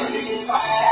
我是